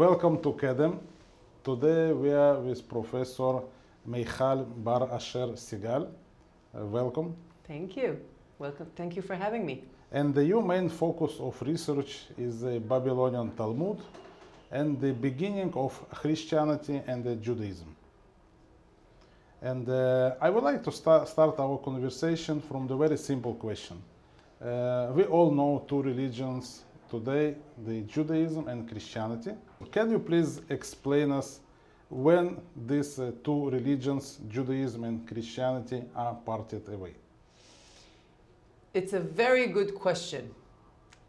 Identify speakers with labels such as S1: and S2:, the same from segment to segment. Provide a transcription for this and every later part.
S1: Welcome to Kedem. Today we are with Professor Michal Bar Asher Siegal. Uh, welcome.
S2: Thank you. Welcome. Thank you for having me.
S1: And the your main focus of research is the Babylonian Talmud and the beginning of Christianity and Judaism. And uh, I would like to start, start our conversation from the very simple question. Uh, we all know two religions today, the Judaism and Christianity. Can you please explain us when these uh, two religions, Judaism and Christianity, are parted away?
S2: It's a very good question.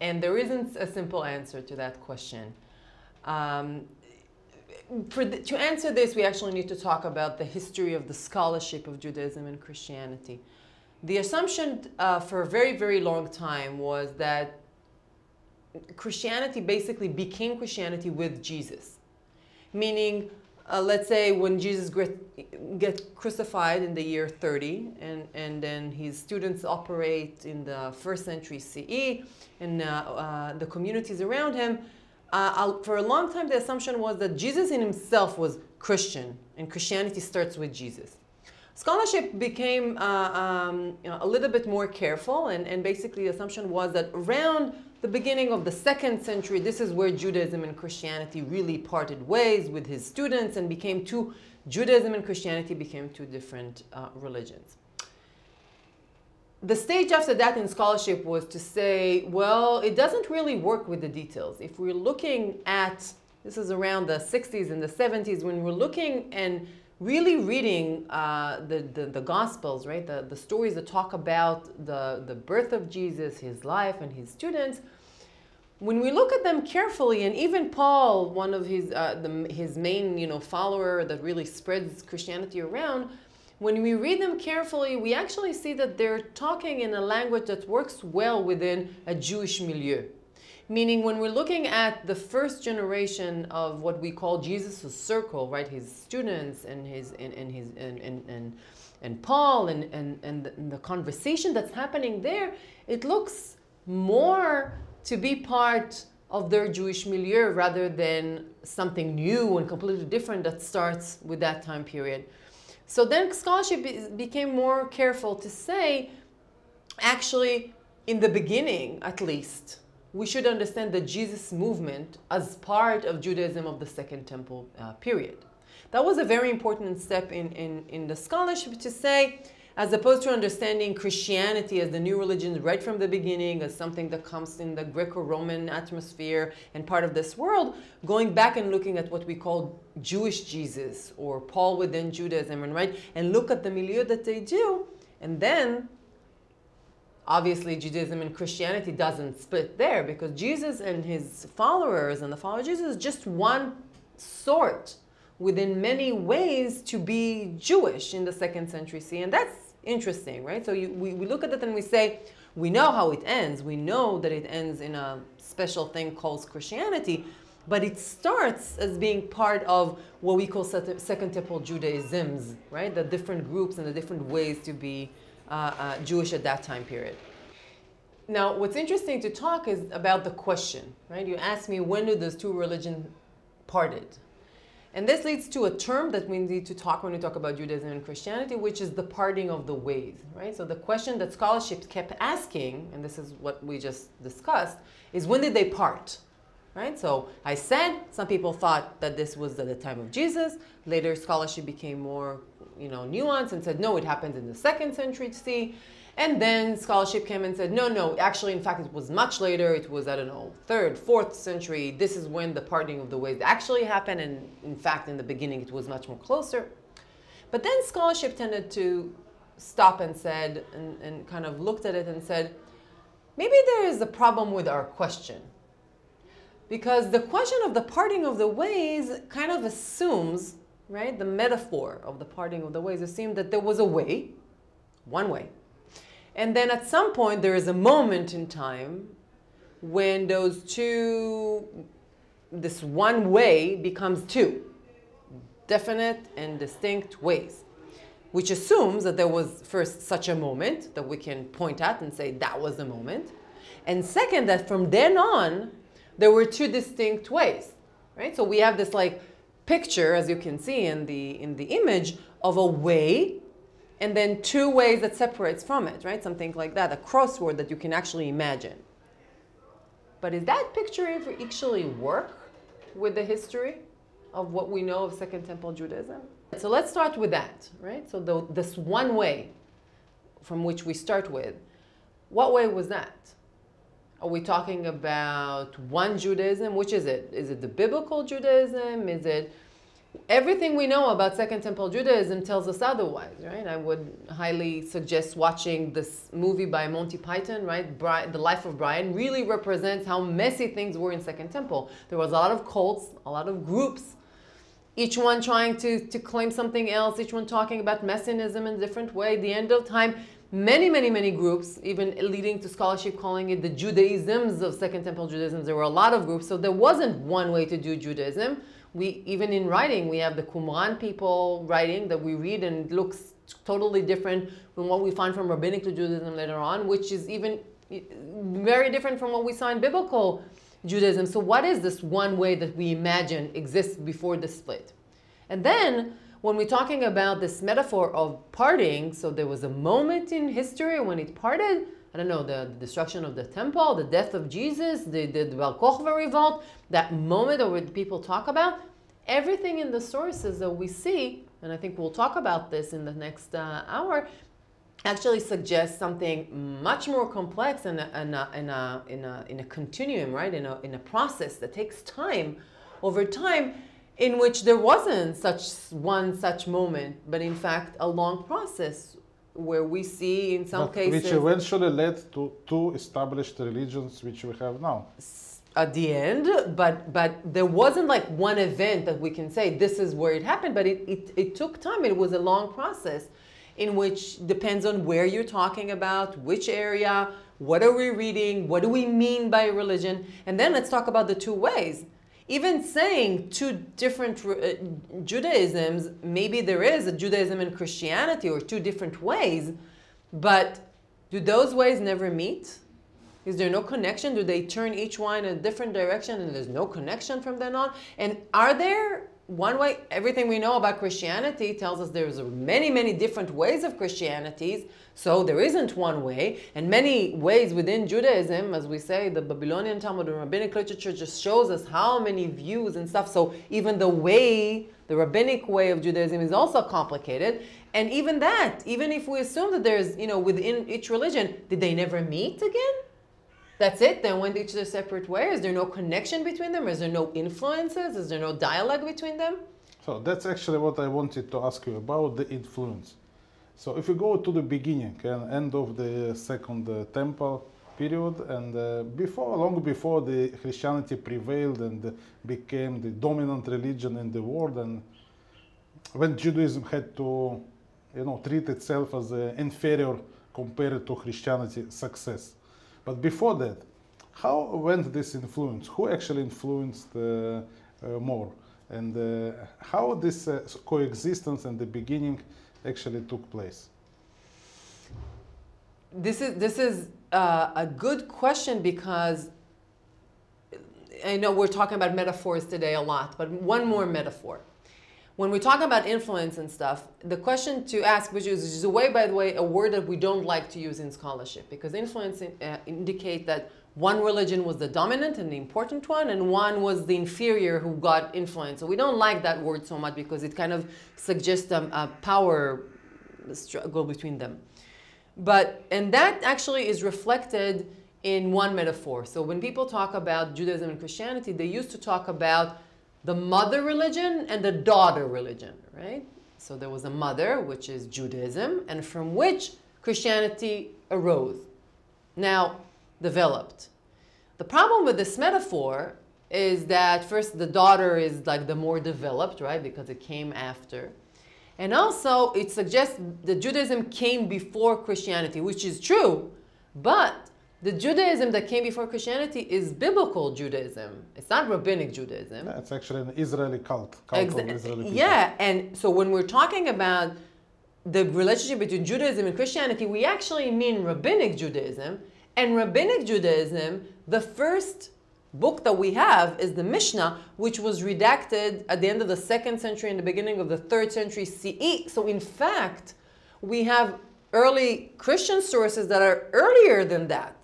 S2: And there isn't a simple answer to that question. Um, the, to answer this, we actually need to talk about the history of the scholarship of Judaism and Christianity. The assumption uh, for a very, very long time was that Christianity basically became Christianity with Jesus. Meaning, uh, let's say when Jesus gets crucified in the year 30, and, and then his students operate in the first century CE, and uh, uh, the communities around him, uh, for a long time the assumption was that Jesus in himself was Christian, and Christianity starts with Jesus. Scholarship became uh, um, you know, a little bit more careful, and, and basically the assumption was that around the beginning of the second century, this is where Judaism and Christianity really parted ways with his students and became two, Judaism and Christianity became two different uh, religions. The stage after that in scholarship was to say, well, it doesn't really work with the details. If we're looking at, this is around the 60s and the 70s, when we're looking and really reading uh, the, the, the, Gospels, right? The, the stories that talk about the, the birth of Jesus, his life, and his students, when we look at them carefully, and even Paul, one of his, uh, the, his main you know, follower that really spreads Christianity around, when we read them carefully, we actually see that they're talking in a language that works well within a Jewish milieu. Meaning when we're looking at the first generation of what we call Jesus' circle, right, his students and his and, and his and, and, and, and Paul and, and, and the, and the conversation that's happening there, it looks more to be part of their Jewish milieu rather than something new and completely different that starts with that time period. So then scholarship became more careful to say, actually, in the beginning at least, we should understand the Jesus movement as part of Judaism of the Second Temple uh, period. That was a very important step in, in, in the scholarship to say, as opposed to understanding Christianity as the new religion right from the beginning, as something that comes in the Greco-Roman atmosphere and part of this world, going back and looking at what we call Jewish Jesus or Paul within Judaism, and right, and look at the milieu that they do, and then obviously Judaism and Christianity doesn't split there because Jesus and his followers and the followers of Jesus is just one sort within many ways to be Jewish in the second century CE. And that's interesting, right? So you, we, we look at it and we say, we know how it ends. We know that it ends in a special thing called Christianity, but it starts as being part of what we call Second Temple Judaisms, right? The different groups and the different ways to be uh, uh, Jewish at that time period. Now, what's interesting to talk is about the question, right? You asked me when did those two religions parted? And this leads to a term that we need to talk when we talk about Judaism and Christianity, which is the parting of the ways, right? So the question that scholarship kept asking, and this is what we just discussed, is when did they part? Right? So I said some people thought that this was at the time of Jesus. Later scholarship became more you know, nuanced and said, no, it happened in the second century CE. And then scholarship came and said, no, no, actually, in fact, it was much later. It was, I don't know, third, fourth century. This is when the parting of the ways actually happened. And in fact, in the beginning, it was much more closer. But then scholarship tended to stop and said, and, and kind of looked at it and said, maybe there is a problem with our question. Because the question of the parting of the ways kind of assumes right? The metaphor of the parting of the ways assumed that there was a way, one way. And then at some point, there is a moment in time when those two, this one way becomes two definite and distinct ways, which assumes that there was first such a moment that we can point at and say that was the moment. And second, that from then on, there were two distinct ways right? So we have this like picture, as you can see in the in the image, of a way, and then two ways that separates from it, right? Something like that, a crossword that you can actually imagine. But is that picture actually work with the history of what we know of Second Temple Judaism? So let's start with that, right? So the, this one way from which we start with, what way was that? Are we talking about one Judaism? Which is it? Is it the biblical Judaism? Is it everything we know about Second Temple Judaism tells us otherwise, right? I would highly suggest watching this movie by Monty Python, right? Bri- the Life of Brian really represents how messy things were in Second Temple. There was a lot of cults, a lot of groups, each one trying to, to claim something else, each one talking about messianism in a different way. The end of time, many, many, many groups, even leading to scholarship calling it the Judaisms of Second Temple Judaism. There were a lot of groups, so there wasn't one way to do Judaism. We even in writing, we have the Qumran people writing that we read and looks totally different from what we find from rabbinic Judaism later on, which is even very different from what we saw in biblical Judaism. So what is this one way that we imagine exists before the split? And then when we're talking about this metaphor of parting, so there was a moment in history when it parted, I don't know, the, destruction of the temple, the death of Jesus, the, the, the Bar Kokhba revolt, that moment of what people talk about, everything in the sources that we see, and I think we'll talk about this in the next uh, hour, actually suggests something much more complex and in, in, in, a, in, a, in a continuum, right? In a, in a process that takes time over time in which there wasn't such one such moment, but in fact a long process where we see in some
S1: but
S2: cases
S1: which eventually led to two established religions which we have now.
S2: At the end but but there wasn't like one event that we can say this is where it happened but it, it, it took time. It was a long process in which depends on where you're talking about which area what are we reading what do we mean by religion? And then let's talk about the two ways even saying two different uh, Judaisms, maybe there is a Judaism and Christianity or two different ways, but do those ways never meet? Is there no connection? Do they turn each one in a different direction and there's no connection from then on? And are there one way? Everything we know about Christianity tells us there's many, many different ways of Christianities. So there isn't one way, and many ways within Judaism, as we say, the Babylonian Talmud and rabbinic literature just shows us how many views and stuff. So even the way, the rabbinic way of Judaism is also complicated. And even that, even if we assume that there's, you know, within each religion, did they never meet again? That's it? Then went each their separate way? Is there no connection between them? Is there no influences? Is there no dialogue between them?
S1: So that's actually what I wanted to ask you about the influence. So if you go to the beginning and end of the second uh, temple period and uh, before, long before the Christianity prevailed and became the dominant religion in the world and when Judaism had to, you know, treat itself as uh, inferior compared to Christianity success. But before that, how went this influence? Who actually influenced uh, uh, more? And uh, how this uh, coexistence in the beginning actually took place?
S2: This is this is a good question because I know we're talking about metaphors today a lot, but one more metaphor. When we talk about influence and stuff, the question to ask, which is, is a way, by the way, a word that we don't like to use in scholarship, because influence uh, indicate that one religion was the dominant and the important one, and one was the inferior who got influence. So we don't like that word so much because it kind of suggests a, a power struggle between them. But, and that actually is reflected in one metaphor. So when people talk about Judaism and Christianity, they used to talk about the mother religion and the daughter religion, right? So there was a mother, which is Judaism, and from which Christianity arose. Now, developed. The problem with this metaphor is that first the daughter is like the more developed, right? Because it came after. And also it suggests that Judaism came before Christianity, which is true, but the Judaism that came before Christianity is biblical Judaism. It's not rabbinic Judaism.
S1: Yeah, it's actually an Israeli cult. cult
S2: Exa- Israeli yeah, and so when we're talking about the relationship between Judaism and Christianity, we actually mean rabbinic Judaism. And rabbinic Judaism, the first book that we have is the Mishnah, which was redacted at the end of the second century and the beginning of the third century CE. So, in fact, we have early Christian sources that are earlier than that.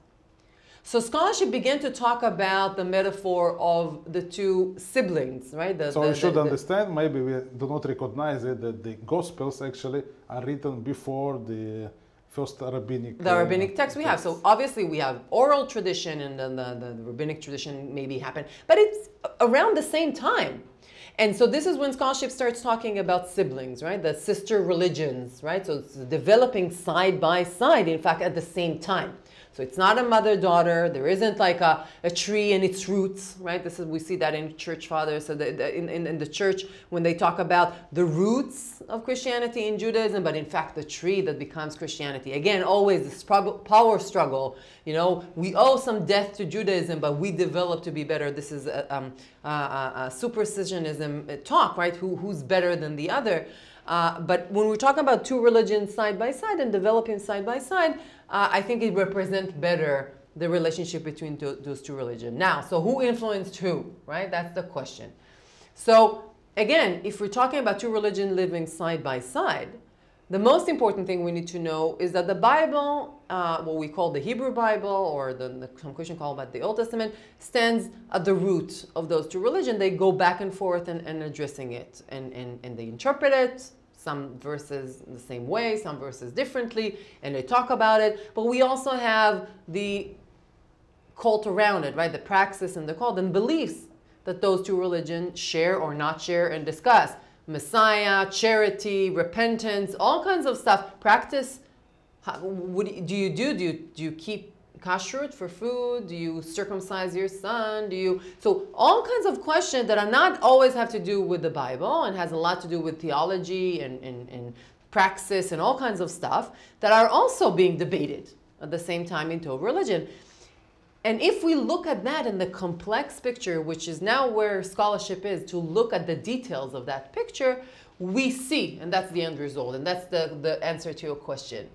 S2: So scholarship began to talk about the metaphor of the two siblings, right? The,
S1: so
S2: the,
S1: we should
S2: the,
S1: understand, maybe we do not recognize it, that the Gospels actually are written before the first rabbinic.
S2: The rabbinic text we have. So obviously we have oral tradition and then the, the, the rabbinic tradition maybe happened, but it's around the same time. And so this is when scholarship starts talking about siblings, right? The sister religions, right? So it's developing side by side, in fact, at the same time. So it's not a mother-daughter. There isn't like a, a tree and its roots, right? This is we see that in church fathers. So the, the, in, in, in, the church, when they talk about the roots of Christianity in Judaism, but in fact the tree that becomes Christianity. Again, always this power struggle. You know, we owe some death to Judaism, but we develop to be better. This is a, um, a, a supersessionism talk, right? Who, who's better than the other? Uh, but when we're talking about two religions side by side and developing side by side, uh, I think it represents better the relationship between those two religions. Now, so who influenced who, right? That's the question. So again, if we're talking about two religions living side by side, the most important thing we need to know is that the Bible, uh, what we call the Hebrew Bible, or the, the some Christian call it the Old Testament, stands at the root of those two religions. They go back and forth and, and addressing it, and, and, and they interpret it, some verses the same way, some verses differently, and they talk about it. But we also have the cult around it, right? The praxis and the cult and beliefs that those two religions share or not share and discuss. Messiah, charity, repentance, all kinds of stuff. Practice. How, what do you do? Do you, do you keep kashrut for food? Do you circumcise your son? Do you so all kinds of questions that are not always have to do with the Bible and has a lot to do with theology and, and, and praxis and all kinds of stuff that are also being debated at the same time into religion. And if we look at that in the complex picture, which is now where scholarship is, to look at the details of that picture, we see, and that's the end result, and that's the, the answer to your question.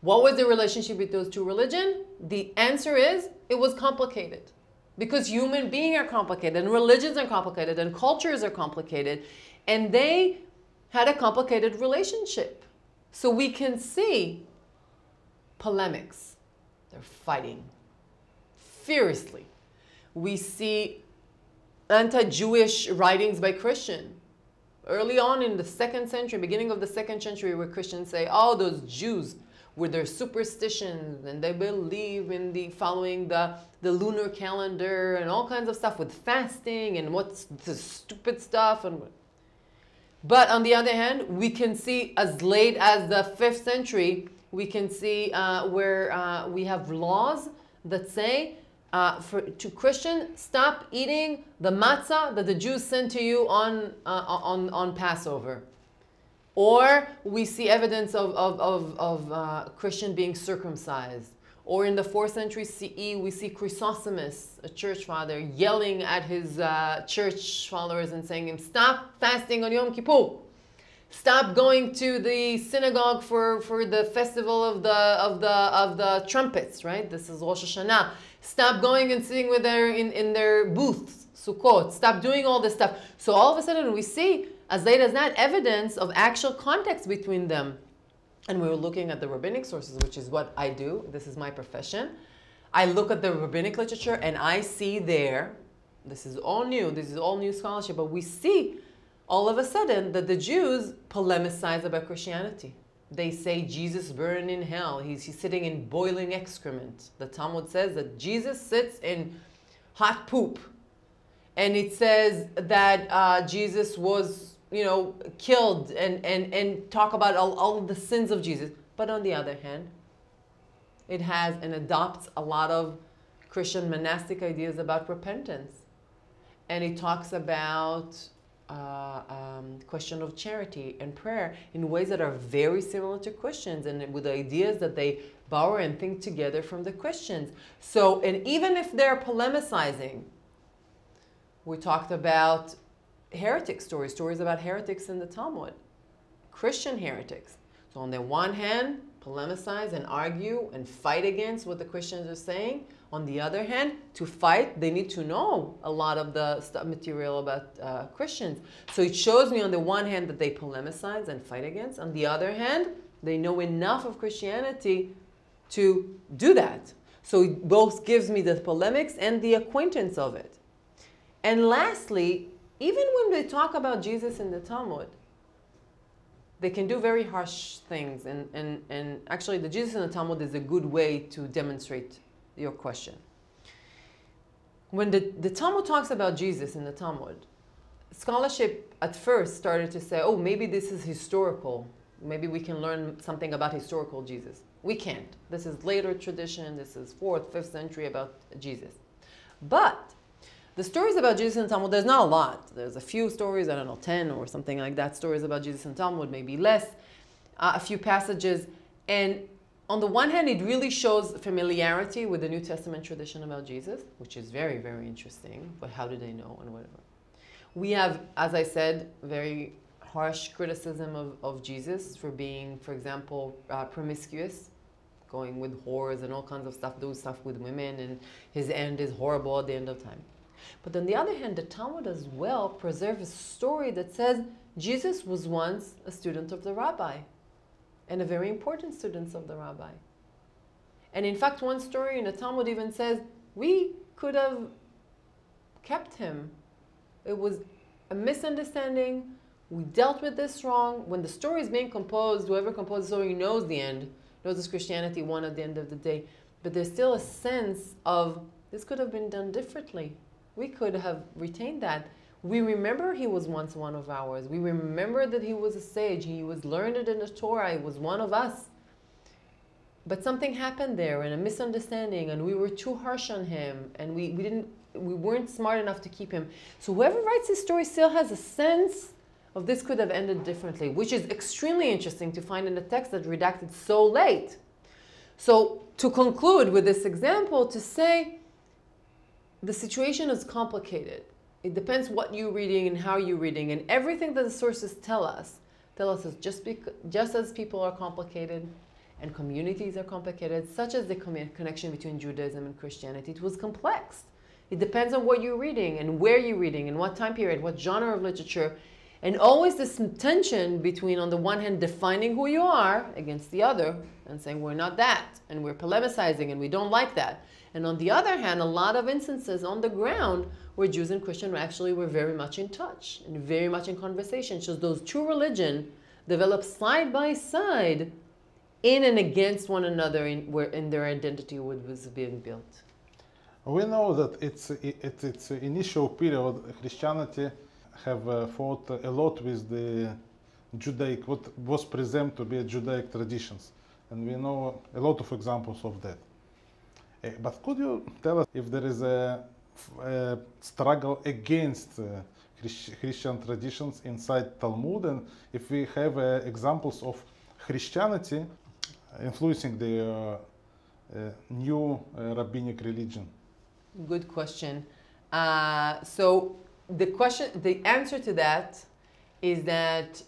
S2: What was the relationship with those two religions? The answer is it was complicated. Because human beings are complicated, and religions are complicated, and cultures are complicated, and they had a complicated relationship. So we can see polemics. They're fighting furiously. We see anti Jewish writings by Christians. Early on in the second century, beginning of the second century, where Christians say, oh, those Jews, with their superstitions and they believe in the following the, the lunar calendar and all kinds of stuff with fasting and what's the stupid stuff and but on the other hand we can see as late as the fifth century we can see uh, where uh, we have laws that say uh, for to Christian, stop eating the matzah that the Jews sent to you on uh, on on Passover. Or we see evidence of, of, of, of uh, Christian being circumcised. Or in the 4th century CE, we see Chrysostomus, a church father, yelling at his uh, church followers and saying him, stop fasting on Yom Kippur. Stop going to the synagogue for, for the festival of the, of, the, of the trumpets, right? This is Rosh Hashanah. Stop going and sitting with their, in, in their booths, Sukkot. Stop doing all this stuff. So all of a sudden we see as late as that evidence of actual context between them. And we were looking at the rabbinic sources, which is what I do. This is my profession. I look at the rabbinic literature and I see there, this is all new, this is all new scholarship, but we see all of a sudden that the Jews polemicize about Christianity. They say Jesus burned in hell. He's, he's sitting in boiling excrement. The Talmud says that Jesus sits in hot poop. And it says that uh, Jesus was you know, killed and, and, and talk about all, all the sins of Jesus. But on the other hand, it has and adopts a lot of Christian monastic ideas about repentance. And it talks about uh, um, question of charity and prayer in ways that are very similar to Christians and with ideas that they borrow and think together from the Christians. So, and even if they're polemicizing, we talked about heretic stories, stories about heretics in the Talmud, Christian heretics. So on the one hand, polemicize and argue and fight against what the Christians are saying. On the other hand, to fight, they need to know a lot of the stuff, material about uh, Christians. So it shows me on the one hand that they polemicize and fight against. On the other hand, they know enough of Christianity to do that. So it both gives me the polemics and the acquaintance of it. And lastly, even when they talk about Jesus in the Talmud, they can do very harsh things. And, and, and actually, the Jesus in the Talmud is a good way to demonstrate your question. When the, the Talmud talks about Jesus in the Talmud, scholarship at first started to say, oh, maybe this is historical. Maybe we can learn something about historical Jesus. We can't. This is later tradition. This is fourth, fifth century about Jesus. But the stories about Jesus in Talmud, there's not a lot. There's a few stories, I don't know, 10 or something like that, stories about Jesus in Talmud, maybe less, uh, a few passages. And on the one hand, it really shows familiarity with the New Testament tradition about Jesus, which is very, very interesting. But how do they know and whatever? We have, as I said, very harsh criticism of, of Jesus for being, for example, uh, promiscuous, going with whores and all kinds of stuff, doing stuff with women, and his end is horrible at the end of time. But on the other hand, the Talmud as well preserves a story that says Jesus was once a student of the rabbi and a very important student of the rabbi. And in fact, one story in the Talmud even says we could have kept him. It was a misunderstanding. We dealt with this wrong. When the story is being composed, whoever composed the story knows the end, knows this Christianity won at the end of the day. But there's still a sense of this could have been done differently. We could have retained that. We remember he was once one of ours. We remember that he was a sage. He was learned in the Torah. He was one of us. But something happened there and a misunderstanding, and we were too harsh on him, and we, we didn't we weren't smart enough to keep him. So whoever writes this story still has a sense of this could have ended differently, which is extremely interesting to find in a text that redacted so late. So to conclude with this example, to say the situation is complicated. It depends what you're reading and how you're reading, and everything that the sources tell us tell us is just bec- just as people are complicated and communities are complicated, such as the connection between Judaism and Christianity. It was complex. It depends on what you're reading and where you're reading and what time period, what genre of literature, and always this tension between, on the one hand, defining who you are against the other and saying we're not that and we're polemicizing and we don't like that. And on the other hand, a lot of instances on the ground where Jews and Christians actually were very much in touch and very much in conversation. So those two religions developed side by side in and against one another in, where, in their identity was being built.
S1: We know that it's, it, its initial period, Christianity have uh, fought a lot with the Judaic, what was presumed to be Judaic traditions. And we know a lot of examples of that. Uh, but could you tell us if there is a, a struggle against uh, Christian traditions inside Talmud, and if we have uh, examples of Christianity influencing the uh, uh, new uh, rabbinic religion?
S2: Good question. so the question, the answer to that is that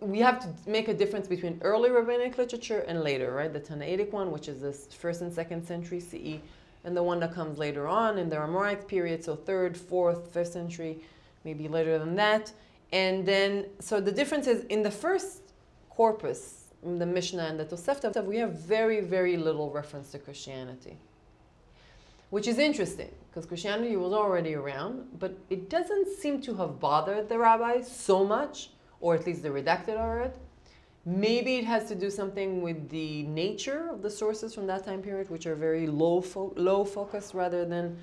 S2: we have to make a difference between early rabbinic literature and later, right? The Tannaitic one, which is the first and second century CE, and the one that comes later on in the Amoraic period, so third, fourth, fifth century, maybe later than that. And then, so the difference is in the first corpus, the Mishnah and the Tosefta, we have very, very little reference to Christianity, which is interesting because Christianity was already around, but it doesn't seem to have bothered the rabbis so much or at least the redacted are it. Maybe it has to do something with the nature of the sources from that time period, which are very low, fo low focus rather than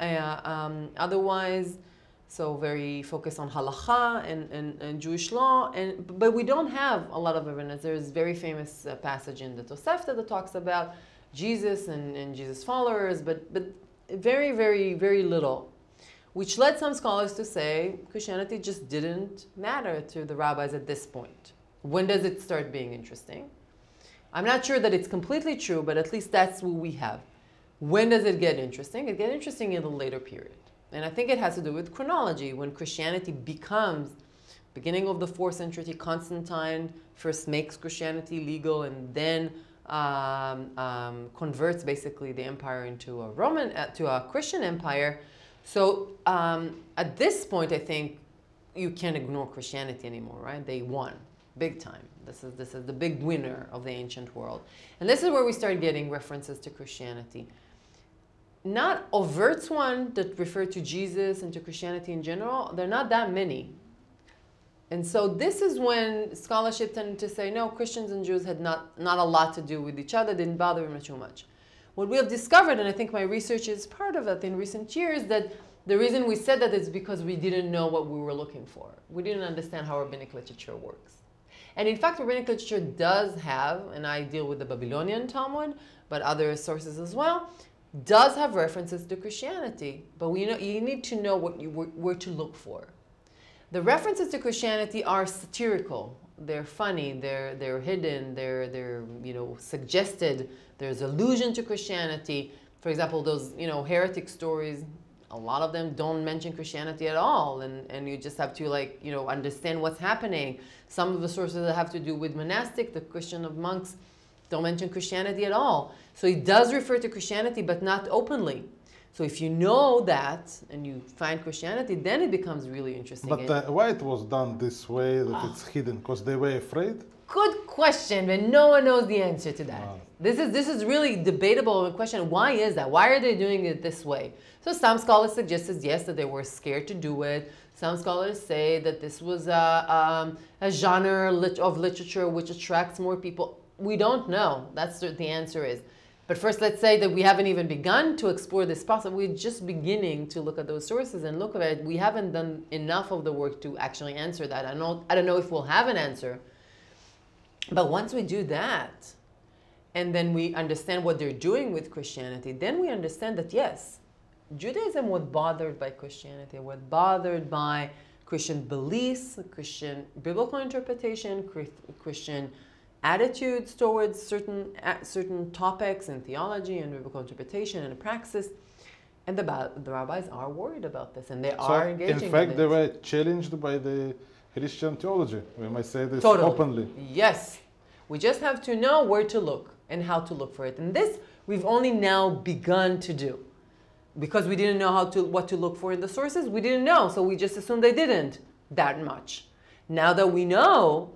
S2: uh, um, otherwise. So very focused on halacha and, and, and, Jewish law, and but we don't have a lot of evidence. There's a very famous uh, passage in the Tosefta that talks about Jesus and, and Jesus followers, but but very very very little which led some scholars to say Christianity just didn't matter to the rabbis at this point. When does it start being interesting? I'm not sure that it's completely true, but at least that's what we have. When does it get interesting? It gets interesting in the later period. And I think it has to do with chronology. When Christianity becomes, beginning of the 4th century, Constantine first makes Christianity legal and then um, um, converts basically the empire into a Roman, uh, to a Christian empire. So um, at this point, I think you can't ignore Christianity anymore, right? They won big time. This is, this is the big winner of the ancient world. And this is where we start getting references to Christianity. Not overt one that refer to Jesus and to Christianity in general. They're not that many. And so this is when scholarship tended to say, no, Christians and Jews had not, not a lot to do with each other, didn't bother them too much. What we have discovered, and I think my research is part of it in recent years, that the reason we said that is because we didn't know what we were looking for. We didn't understand how rabbinic literature works. And in fact, rabbinic literature does have, and I deal with the Babylonian Talmud, but other sources as well, does have references to Christianity. But we know, you need to know what you, where to look for. The references to Christianity are satirical. They're funny. They're they're hidden. They're they're you know suggested. There's allusion to Christianity. For example, those you know heretic stories. A lot of them don't mention Christianity at all, and and you just have to like you know understand what's happening. Some of the sources that have to do with monastic, the Christian of monks, don't mention Christianity at all. So he does refer to Christianity, but not openly. So if you know that and you find Christianity, then it becomes really interesting.
S1: But uh, why it was done this way that oh. it's hidden? Because they were afraid.
S2: Good question, but no one knows the answer to that. Wow. This is this is really debatable question. Why is that? Why are they doing it this way? So some scholars suggest yes that they were scared to do it. Some scholars say that this was a, um, a genre of literature which attracts more people. We don't know. That's what the answer is. But first, let's say that we haven't even begun to explore this process. We're just beginning to look at those sources and look at it. We haven't done enough of the work to actually answer that. I don't, I don't know if we'll have an answer. But once we do that, and then we understand what they're doing with Christianity, then we understand that yes, Judaism was bothered by Christianity, was bothered by Christian beliefs, Christian biblical interpretation, Christian attitudes towards certain, uh, certain topics in theology and biblical interpretation and praxis. And the, the rabbis are worried about this and they so are engaging.
S1: In fact, in they were challenged by the Christian theology. We might say this
S2: totally.
S1: openly.
S2: Yes. We just have to know where to look and how to look for it. And this we've only now begun to do. Because we didn't know how to what to look for in the sources, we didn't know. So we just assumed they didn't that much. Now that we know,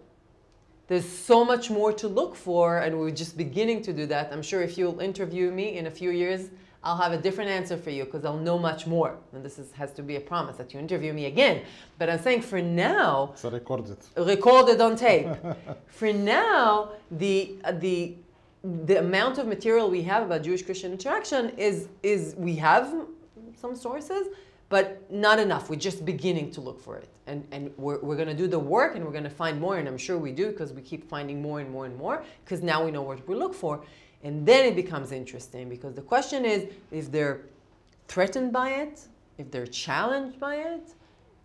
S2: there's so much more to look for, and we're just beginning to do that. I'm sure if you'll interview me in a few years, I'll have a different answer for you because I'll know much more. And this is, has to be a promise that you interview me again. But I'm saying for now,
S1: so record it.
S2: Record it on tape. for now, the the the amount of material we have about Jewish Christian interaction is is we have some sources, but not enough. We're just beginning to look for it. And, and we're, we're going to do the work and we're going to find more. And I'm sure we do because we keep finding more and more and more because now we know what we look for. And then it becomes interesting because the question is if they're threatened by it, if they're challenged by it,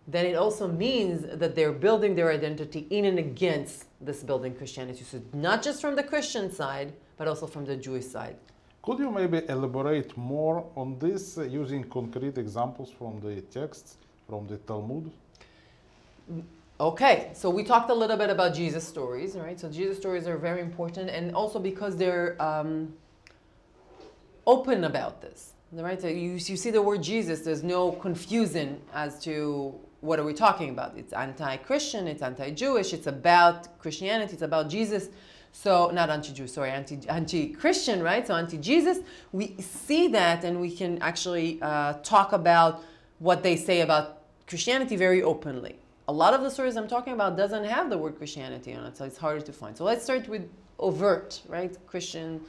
S2: then it also means that they're building their identity in and against this building Christianity. So not just from the Christian side, but also from the Jewish side.
S1: Could you maybe elaborate more on this uh, using concrete examples from the texts, from the Talmud?
S2: Okay, so we talked a little bit about Jesus stories, right? So Jesus stories are very important, and also because they're um, open about this, right? So you, you see the word Jesus, there's no confusion as to what are we talking about. It's anti-Christian, it's anti-Jewish, it's about Christianity, it's about Jesus. So not anti-Jew, sorry, anti, anti-Christian, right? So anti-Jesus. We see that and we can actually uh, talk about what they say about Christianity very openly. A lot of the stories I'm talking about doesn't have the word Christianity on it, so it's harder to find. So let's start with overt, right? Christian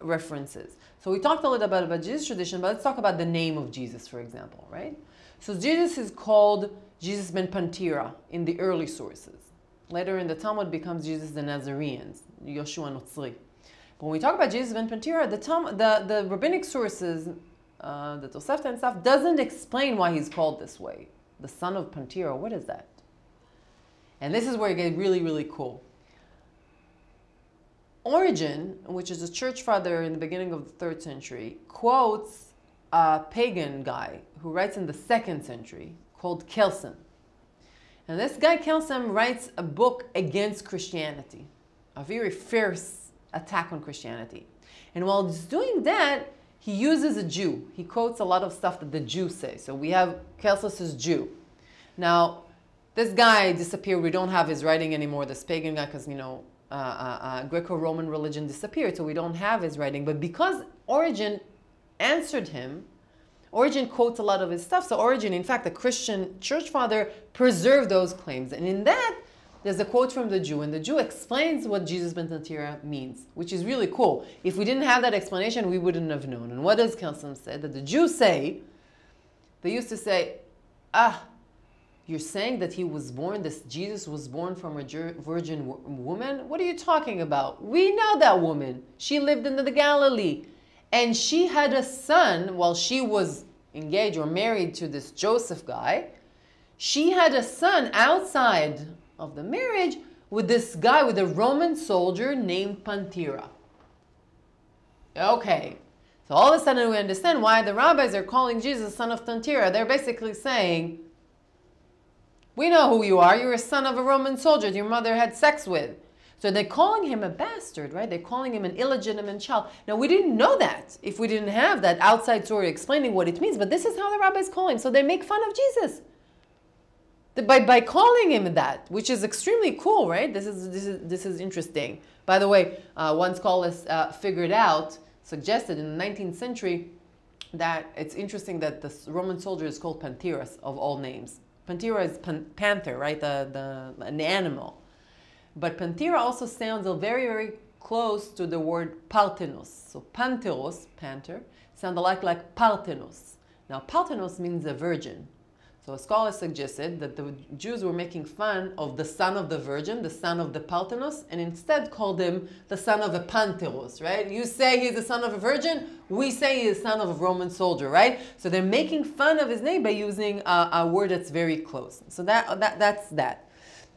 S2: references. So we talked a little bit about Jesus tradition, but let's talk about the name of Jesus, for example, right? So Jesus is called Jesus ben Pantira in the early sources. Later in the Talmud becomes Jesus the Nazareans, Yoshua Notzri. But when we talk about Jesus ben Pantira, the, the, the rabbinic sources, uh, the Tosefta and stuff, doesn't explain why he's called this way. The son of Pantira, what is that? And this is where it gets really, really cool. Origen, which is a church father in the beginning of the third century, quotes a pagan guy who writes in the second century called Celsus. And this guy Celsus writes a book against Christianity, a very fierce attack on Christianity. And while he's doing that, he uses a Jew. He quotes a lot of stuff that the Jews say. So we have Celsus's Jew. Now, this guy disappeared. We don't have his writing anymore, this pagan guy, because, you know, uh, uh, uh, Greco-Roman religion disappeared, so we don't have his writing. But because Origen answered him, Origen quotes a lot of his stuff. So Origen, in fact, a Christian church father, preserved those claims. And in that, there's a quote from the Jew, and the Jew explains what Jesus ben Pantira means, which is really cool. If we didn't have that explanation, we wouldn't have known. And what does Celsus say? That the Jews say, they used to say, ah, you're saying that he was born, this Jesus was born from a virgin woman? What are you talking about? We know that woman. She lived in the Galilee. And she had a son while she was engaged or married to this Joseph guy. She had a son outside of the marriage with this guy, with a Roman soldier named Pantira. Okay, so all of a sudden we understand why the rabbis are calling Jesus son of Pantira. They're basically saying, we know who you are. You're a son of a Roman soldier your mother had sex with. So they're calling him a bastard, right? They're calling him an illegitimate child. Now, we didn't know that if we didn't have that outside story explaining what it means, but this is how the rabbis call him. So they make fun of Jesus by, by calling him that, which is extremely cool, right? This is, this is, this is interesting. By the way, uh, one scholar uh, figured out, suggested in the 19th century, that it's interesting that the Roman soldier is called Pantherus of all names. Panthera is pan panther, right? The, the, an animal. But Panthera also sounds very, very close to the word Parthenos. So Pantheros, panther, sound a lot like Parthenos. Now Parthenos means a virgin. So a scholar suggested that the Jews were making fun of the son of the virgin, the son of the Parthenos, and instead called him the son of a Pantheros, right? You say he's the son of a virgin, we say he's the son of a Roman soldier, right? So they're making fun of his name by using a, a word that's very close. So that, that that's that.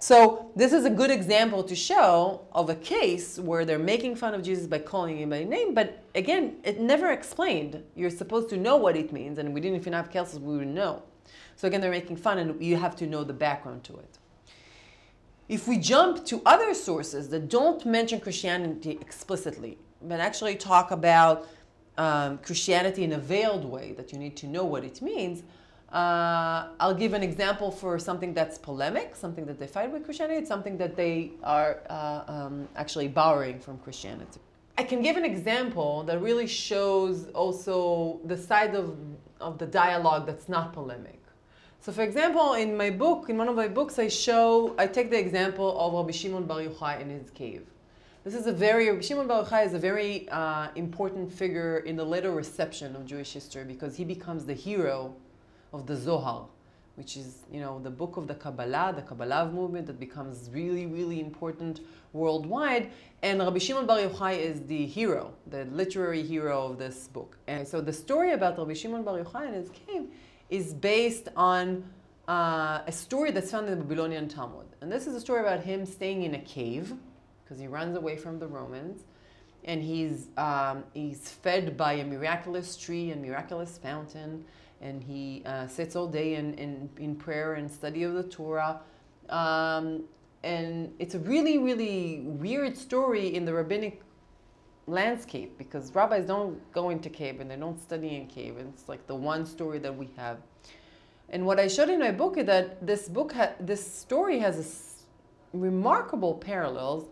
S2: So this is a good example to show of a case where they're making fun of Jesus by calling him by name, but again, it never explained. You're supposed to know what it means, and we didn't, you have Celsus, we wouldn't know. So again, they're making fun and you have to know the background to it. If we jump to other sources that don't mention Christianity explicitly, but actually talk about um, Christianity in a veiled way, that you need to know what it means, uh, I'll give an example for something that's polemic, something that they fight with Christianity, it's something that they are uh, um, actually borrowing from Christianity. I can give an example that really shows also the side of, of the dialogue that's not polemic. So for example, in my book, in one of my books, I show, I take the example of Rabbi Shimon Bar Yochai in his cave. This is a very, Rabbi Shimon Bar Yochai is a very uh, important figure in the later reception of Jewish history because he becomes the hero of the Zohar, which is, you know, the book of the Kabbalah, the Kabbalah movement that becomes really, really important worldwide. And Rabbi Shimon Bar Yochai is the hero, the literary hero of this book. And so the story about Rabbi Shimon Bar Yochai in his cave is based on uh, a story that's found in the Babylonian Talmud. And this is a story about him staying in a cave because he runs away from the Romans. And he's, um, he's fed by a miraculous tree and miraculous fountain. And he uh, sits all day in, in, in prayer and study of the Torah. Um, and it's a really, really weird story in the rabbinic landscape because rabbis don't go into cave and they don't study in cave. And it's like the one story that we have. And what I showed in my book is that this book, this story has remarkable parallels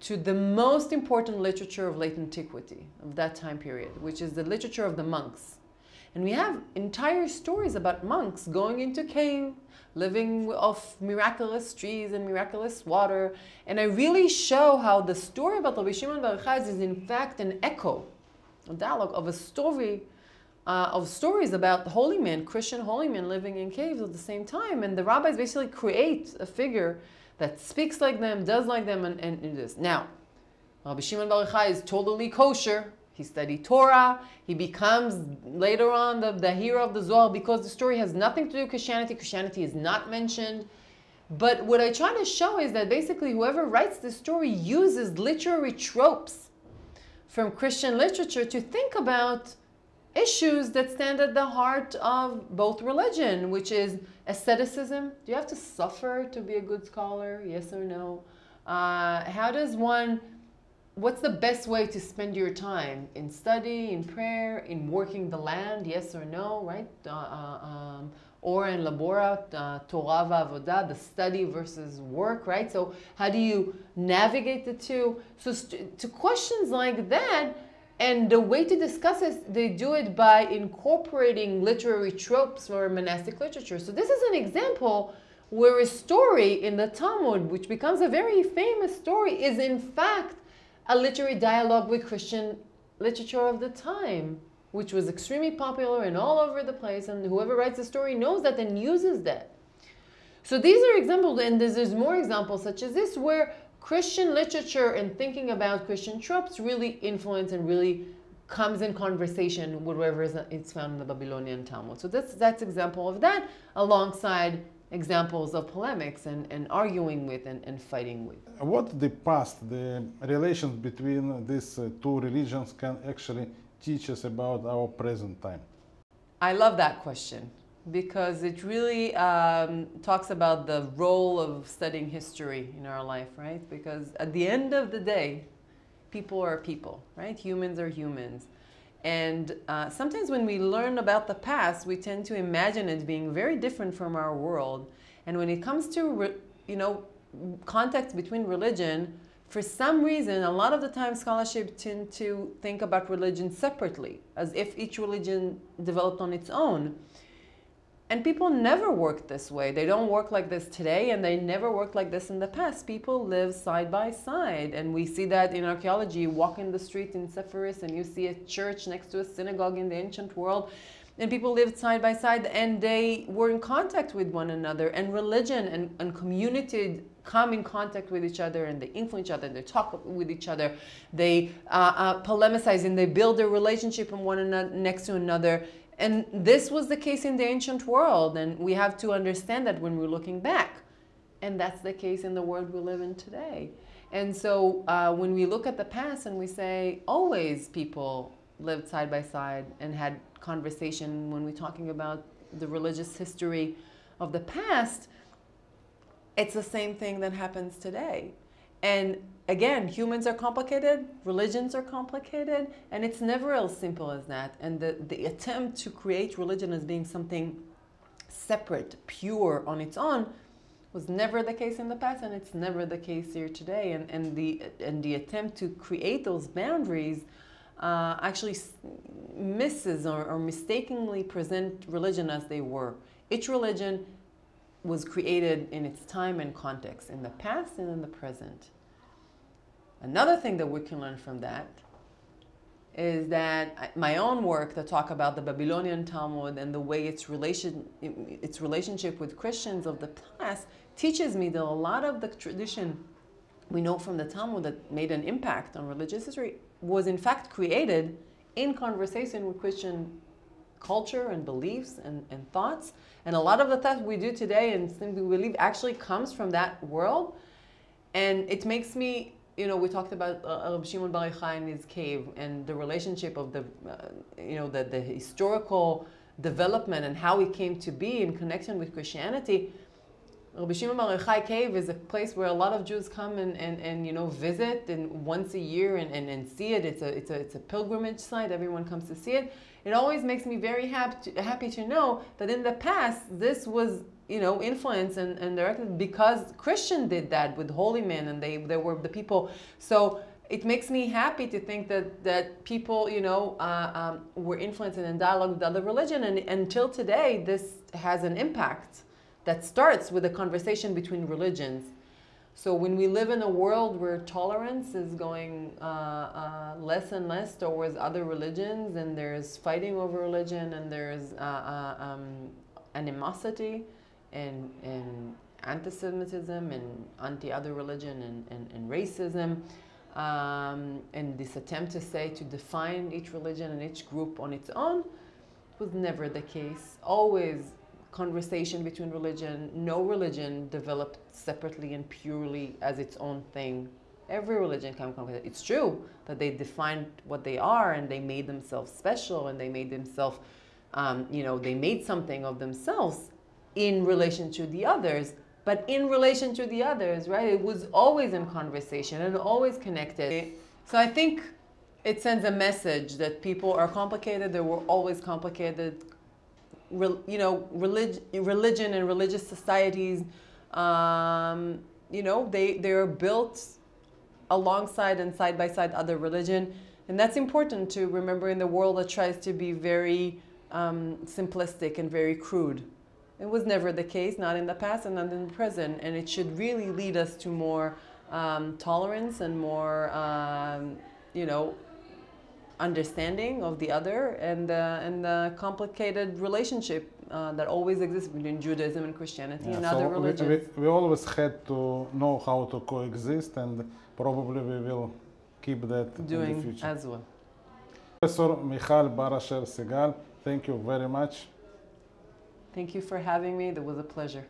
S2: to the most important literature of late antiquity of that time period, which is the literature of the monks. And we have entire stories about monks going into cave, living off miraculous trees and miraculous water. And I really show how the story about Rabbi Shimon Bar is in fact an echo, a dialogue of a story uh, of stories about holy men, Christian holy men living in caves at the same time. And the rabbis basically create a figure that speaks like them, does like them, and, and, and this. Now, Rabbi Shimon Bar Yochai is totally kosher. He studied Torah. He becomes later on the, the hero of the Zohar because the story has nothing to do with Christianity. Christianity is not mentioned. But what I try to show is that basically whoever writes the story uses literary tropes from Christian literature to think about issues that stand at the heart of both religion, which is asceticism. Do you have to suffer to be a good scholar? Yes or no? Uh, how does one what's the best way to spend your time in study, in prayer, in working the land? Yes or no, right? Uh, uh, um, ora et labora, uh, Torah va'avodah, the study versus work, right? So how do you navigate the two? So to questions like that, and the way to discuss it, they do it by incorporating literary tropes or monastic literature. So this is an example where a story in the Talmud, which becomes a very famous story, is in fact a literary dialogue with Christian literature of the time which was extremely popular and all over the place, and whoever writes the story knows that and uses that. So these are examples, and there's, more examples such as this, where Christian literature and thinking about Christian tropes really influence and really comes in conversation with whatever is it's found in the Babylonian Talmud. So that's that's example of that, alongside examples of polemics and, and arguing with and, and fighting with.
S1: What the past, the relations between these uh, two religions can actually teach us about our present time?
S2: I love that question because it really um, talks about the role of studying history in our life, right? Because at the end of the day, people are people, right? Humans are humans. And uh, sometimes when we learn about the past, we tend to imagine it being very different from our world. And when it comes to, you know, context between religion, for some reason, a lot of the time scholarship tend to think about religion separately, as if each religion developed on its own. And people never work this way. They don't work like this today, and they never worked like this in the past. People live side by side, and we see that in archaeology. You walk in the street in Sepphoris, and you see a church next to a synagogue in the ancient world, and people lived side by side, and they were in contact with one another, and religion and, and community come in contact with each other and they influence each other, they talk with each other, they uh, uh, polemicize and they build a relationship from one another next to another. And this was the case in the ancient world, and we have to understand that when we're looking back. And that's the case in the world we live in today. And so uh, when we look at the past and we say, always people lived side by side and had conversation when we're talking about the religious history of the past, it's the same thing that happens today. And again, humans are complicated, religions are complicated, and it's never as simple as that. And the, the attempt to create religion as being something separate, pure on its own, was never the case in the past, and it's never the case here today. And, and, the, and the attempt to create those boundaries uh, actually misses or, or mistakenly present religion as they were. Each religion was created in its time and context, in the past and in the present. Another thing that we can learn from that is that my own work that talk about the Babylonian Talmud and the way its relation its relationship with Christians of the past teaches me that a lot of the tradition we know from the Talmud that made an impact on religious history was in fact created in conversation with Christian culture and beliefs and, and thoughts and a lot of the stuff we do today and things we believe actually comes from that world. And it makes me, you know, we talked about uh, Rabbi Shimon Bar Yochai in his cave and the relationship of the, uh, you know, the, the historical development and how it came to be in connection with Christianity. Rabbi Shimon Bar Yochai Cave is a place where a lot of Jews come and, and, and you know visit and once a year and, and, and see it. It's a, it's, a, it's a pilgrimage site. Everyone comes to see it it always makes me very happy to, happy to know that in the past this was you know influenced and, and directed because Christian did that with holy men and they they were the people so it makes me happy to think that that people you know uh, um, were influenced and in dialogue with other religion and until today this has an impact that starts with a conversation between religions so when we live in a world where tolerance is going uh, uh, less and less towards other religions, and there's fighting over religion, and there's uh, uh um, animosity and, and anti-Semitism and anti-other religion and, and, and racism, um, and this attempt to say to define each religion and each group on its own was never the case. Always conversation between religion. No religion developed separately and purely as its own thing. Every religion can come with it. It's true that they defined what they are and they made themselves special and they made themselves, um, you know, they made something of themselves in relation to the others. But in relation to the others, right, it was always in conversation and always connected. So I think it sends a message that people are complicated. They were always complicated. Rel, you know, relig, religion and religious societies, um, you know, they, they are built alongside and side by side other religion. And that's important to remember in the world that tries to be very um, simplistic and very crude. It was never the case, not in the past and not in the present. And it should really lead us to more um, tolerance and more, um, you know, understanding of the other and, uh, and the complicated relationship uh, that always exists between Judaism and Christianity
S1: Yeah,
S2: and
S1: so
S2: other religions.
S1: We, we always had to know how to coexist, and probably we will keep that in the future.
S2: as well.
S1: Professor Michal Bar-Asher Siegal, thank you very much.
S2: Thank you for having me. It was a pleasure.